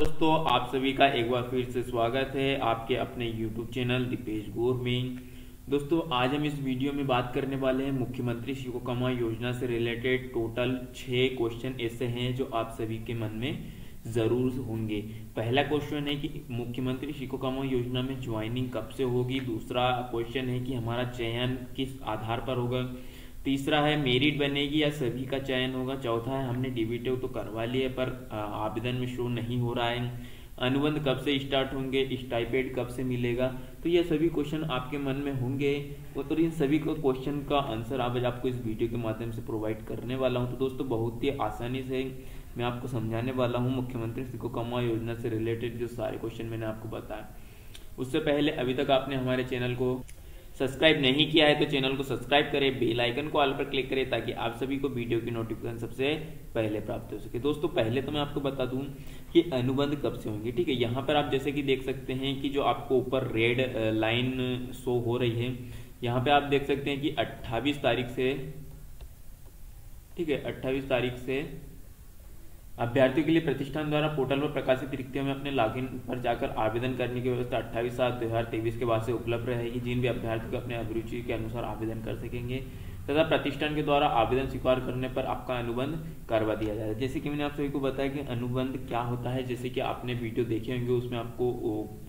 दोस्तों, आप सभी का एक बार फिर से स्वागत है आपके अपने YouTube चैनल दीपेश गोर में। दोस्तों, आज हम इस वीडियो में बात करने वाले हैं मुख्यमंत्री शिवकमा योजना से रिलेटेड टोटल छह क्वेश्चन ऐसे हैं जो आप सभी के मन में ज़रूर होंगे। पहला क्वेश्चन है कि मुख्यमंत्री शिवकमा योजना में ज्वाइनिंग कब से होगी? दूसरा क्वेश्चन है कि हमारा चयन किस आधार पर होगा? तीसरा है, मेरिट बनेगी या सभी का चयन होगा। चौथा है, हमने डीबीटी तो करवा लिया पर आवेदन में शो नहीं हो रहा है। अनुबंध कब से स्टार्ट होंगे स्टाइपेड कब से मिलेगा? तो ये सभी क्वेश्चन आपके मन में होंगे। तो इन सभी को क्वेश्चन का आंसर आज आपको इस वीडियो के माध्यम से प्रोवाइड करने वाला हूँ। तो दोस्तों, बहुत ही आसानी से मैं आपको समझाने वाला हूँ। मुख्यमंत्री सिको कमा योजना से रिलेटेड जो सारे क्वेश्चन मैंने आपको बताया उससे पहले अभी तक आपने हमारे चैनल को सब्सक्राइब नहीं किया है तो चैनल को सब्सक्राइब करें, बेल आइकन को ऑल पर क्लिक करें ताकि आप सभी को वीडियो की नोटिफिकेशन सबसे पहले प्राप्त हो सके। दोस्तों, पहले तो मैं आपको बता दूँ कि अनुबंध कब से होंगे, ठीक है? यहाँ पर आप जैसे कि देख सकते हैं कि जो आपको ऊपर रेड लाइन शो हो रही है, यहाँ पे आप देख सकते हैं कि अट्ठावीस तारीख से, ठीक है? अट्ठावीस तारीख से अभ्यर्थियों के लिए प्रतिष्ठान द्वारा पोर्टल पर प्रकाशित रिक्तियों में अपने लॉगिन पर जाकर आवेदन करने की व्यवस्था अट्ठाईस सात दो हज़ार तेईस के बाद से उपलब्ध रहेगी, जिन भी अभ्यर्थी को अपने अभिरुचि के अनुसार आवेदन कर सकेंगे। तथा प्रतिष्ठान के द्वारा आवेदन स्वीकार करने पर आपका अनुबंध करवा दिया जाएगा। जैसे कि मैंने आप सभी को बताया कि अनुबंध क्या होता है, जैसे कि आपने वीडियो देखे होंगे, उसमें आपको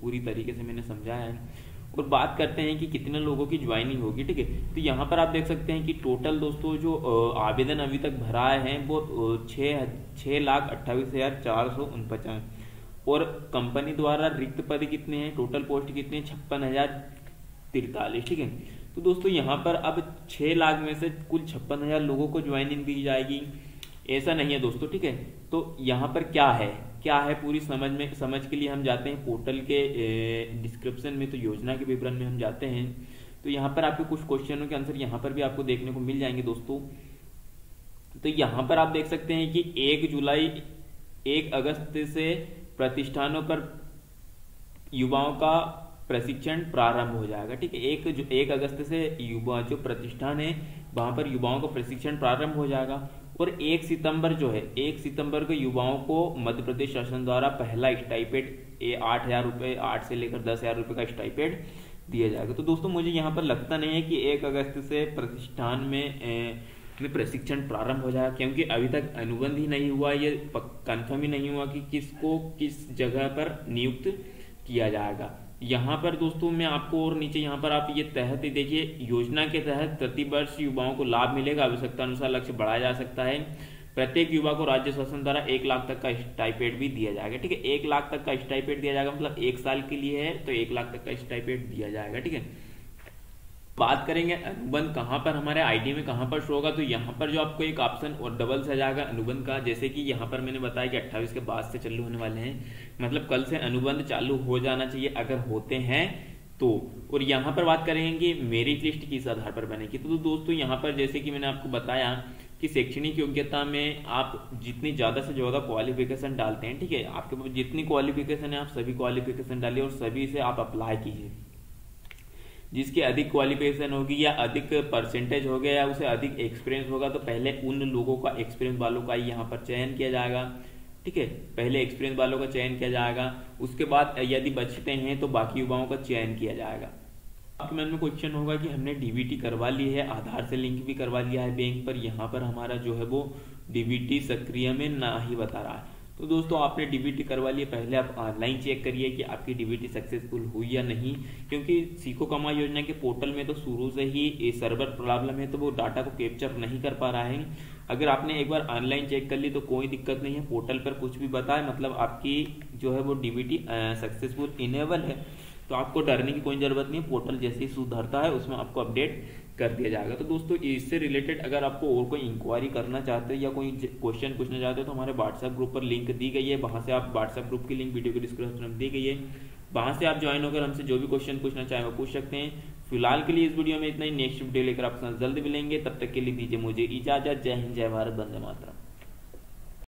पूरी तरीके से मैंने समझाया है। और बात करते हैं कि कितने लोगों की ज्वाइनिंग होगी, ठीक है? तो यहाँ पर आप देख सकते हैं कि टोटल दोस्तों जो आवेदन अभी तक भरा है, वो छः छः लाख अट्ठाईस हज़ार चार सौ उनपचास। और कंपनी द्वारा रिक्त पद कितने हैं? टोटल पोस्ट कितने छप्पन हज़ार तिरतालीस, ठीक है? तो दोस्तों यहाँ पर अब छः लाख में से कुल छप्पन हज़ार लोगों को ज्वाइनिंग दी जाएगी। ऐसा नहीं है दोस्तों, ठीक है? तो यहाँ पर क्या है? क्या है पूरी समझ में, समझ के लिए हम जाते हैं पोर्टल के डिस्क्रिप्शन में तो योजना के विवरण में हम जाते हैं। तो यहाँ पर आपके कुछ क्वेश्चनों के आंसर यहाँ पर भी आपको देखने को मिल जाएँगे दोस्तों। तो यहाँ पर आप देख सकते हैं कि एक जुलाई, एक अगस्त से प्रतिष्ठानों पर युवाओं का प्रशिक्षण प्रारंभ हो जाएगा, ठीक है? एक जो, एक अगस्त से युवा, जो प्रतिष्ठान है, वहाँ पर युवाओं का प्रशिक्षण प्रारंभ हो जाएगा। और एक सितंबर जो है, एक सितंबर को युवाओं को मध्य प्रदेश शासन द्वारा पहला स्टाइपेड आठ हज़ार रुपए आठ से लेकर दस हज़ार रुपए का स्टाइपेड दिया जाएगा। तो दोस्तों, मुझे यहाँ पर लगता नहीं है कि एक अगस्त से प्रतिष्ठान में में प्रशिक्षण प्रारंभ हो जाएगा, क्योंकि अभी तक अनुबंध ही नहीं हुआ, ये कंफर्म ही नहीं हुआ कि किसको किस जगह पर नियुक्त किया जाएगा। यहाँ पर दोस्तों मैं आपको और नीचे यहाँ पर आप ये तहत देखिए, योजना के तहत प्रतिवर्ष युवाओं को लाभ मिलेगा आवश्यकता अनुसार लक्ष्य बढ़ाया जा सकता है। प्रत्येक युवा को राज्य शासन द्वारा एक लाख तक का स्टाइपेड भी दिया जाएगा, ठीक है? एक लाख तक का स्टाइपेड दिया जाएगा मतलब एक साल के लिए है तो एक लाख तक का स्टाइपेड दिया जाएगा, ठीक है? बात करेंगे अनुबंध कहाँ पर हमारे आईडी में कहाँ पर शो होगा तो यहाँ पर जो आपको एक ऑप्शन और डबल से जाएगा अनुबंध का। जैसे कि यहाँ पर मैंने बताया कि 28 के बाद से चालू होने वाले हैं। मतलब कल से अनुबंध चालू हो जाना चाहिए अगर होते हैं तो। और यहाँ पर बात करेंगे मेरिट लिस्ट किस आधार पर बनेगी। तो, तो दोस्तों यहाँ पर जैसे कि मैंने आपको बताया कि शैक्षणिक योग्यता में आप जितनी ज़्यादा से ज़्यादा क्वालिफिकेशन डालते हैं ठीक है आपके पास जितनी क्वालिफिकेशन है आप सभी क्वालिफिकेशन डालिए और सभी से आप अप्लाई कीजिए। जिसकी अधिक क्वालिफिकेशन होगी या अधिक परसेंटेज हो गया या उसे अधिक एक्सपीरियंस होगा तो पहले उन लोगों का एक्सपीरियंस वालों का यहाँ पर चयन किया जाएगा। ठीक है? पहले एक्सपीरियंस वालों का चयन किया जाएगा। उसके बाद यदि बचते हैं तो बाकी युवाओं का चयन किया जाएगा। आपके मन में क्वेश्चन होगा कि हमने डीबीटी करवा ली है, आधार से लिंक भी करवा लिया है बैंक पर। यहाँ पर हमारा जो है वो डीबीटी सक्रिय में ना ही बता रहा है। तो दोस्तों, आपने डीबीटी करवा लिया। पहले आप ऑनलाइन चेक करिए कि आपकी डीबीटी सक्सेसफुल हुई या नहीं, क्योंकि सीखो कमा योजना के पोर्टल में तो शुरू से ही सर्वर प्रॉब्लम है तो वो डाटा को कैप्चर नहीं कर पा रहा है। अगर आपने एक बार ऑनलाइन चेक कर ली तो कोई दिक्कत नहीं है। पोर्टल पर कुछ भी बताए मतलब आपकी जो है वो डीबीटी सक्सेसफुल इनेबल है तो आपको डरने की कोई ज़रूरत नहीं है। पोर्टल जैसे ही सुधरता है, उसमें आपको अपडेट कर दिया जाएगा। तो दोस्तों इससे रिलेटेड अगर आपको और कोई इंक्वायरी करना चाहते हैं या कोई क्वेश्चन पूछना चाहते हो तो हमारे व्हाट्सएप ग्रुप पर लिंक दी गई है। वहाँ से आप व्हाट्सएप ग्रुप की लिंक वीडियो के डिस्क्रिप्शन में दी गई है। वहाँ से आप ज्वाइन होकर हमसे जो भी क्वेश्चन पूछना चाहें, वो पूछ सकते हैं। फ़िलहाल के लिए इस वीडियो में इतना ही। नेक्स्ट वीडियो लेकर आपसे जल्द मिलेंगे। तब तक के लिए दीजिए मुझे इजाज़त। जय हिंद, जय भारत बंदे मातरम।